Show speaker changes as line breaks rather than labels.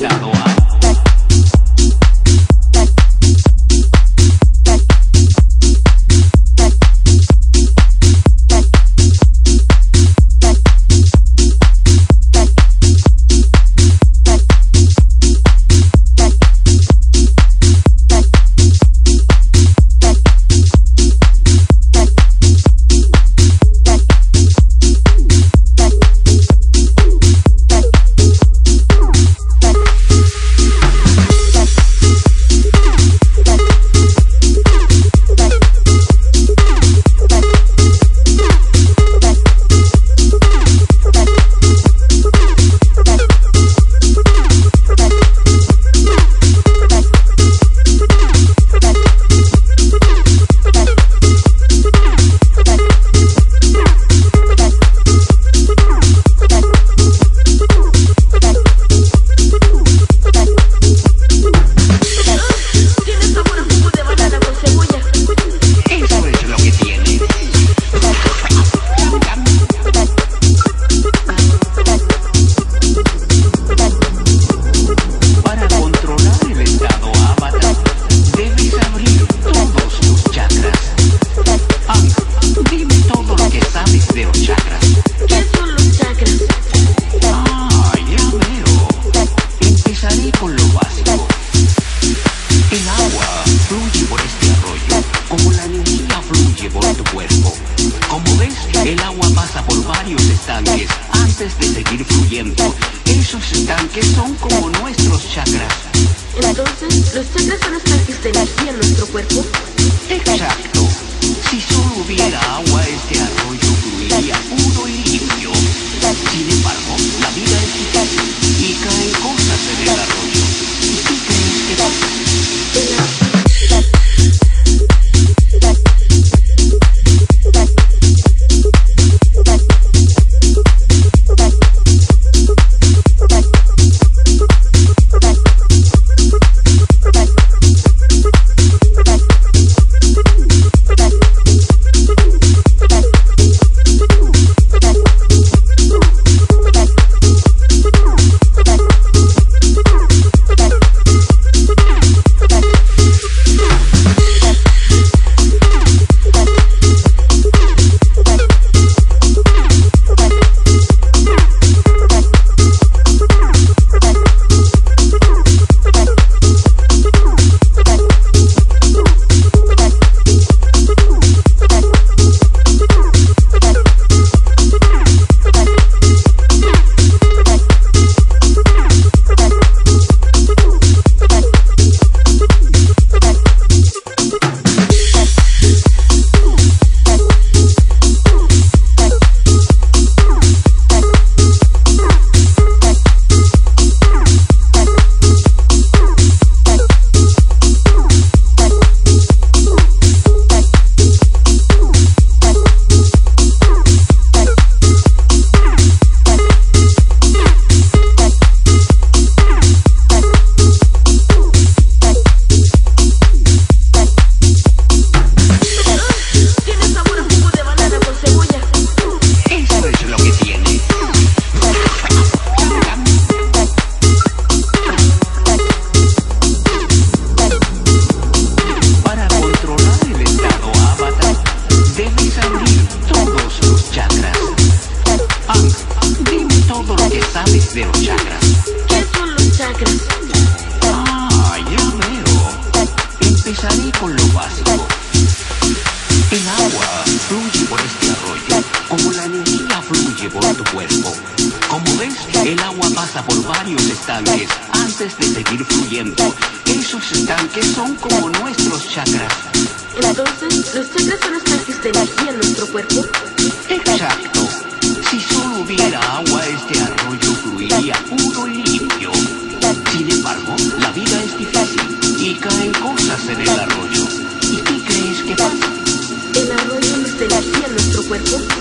じゃあ、pasa por varios estanques antes de seguir fluyendo. Esos estanques son como nuestros chakras.
Entonces, los chakras son estanques de en nuestro cuerpo.
Exacto. Si solo hubiera agua, este arroyo fluiría puro y limpio. Sin embargo, la vida es difícil y caen cosas en el arroyo. ¿Y qué crees que pasa?
El arroyo es de energía en nuestro cuerpo.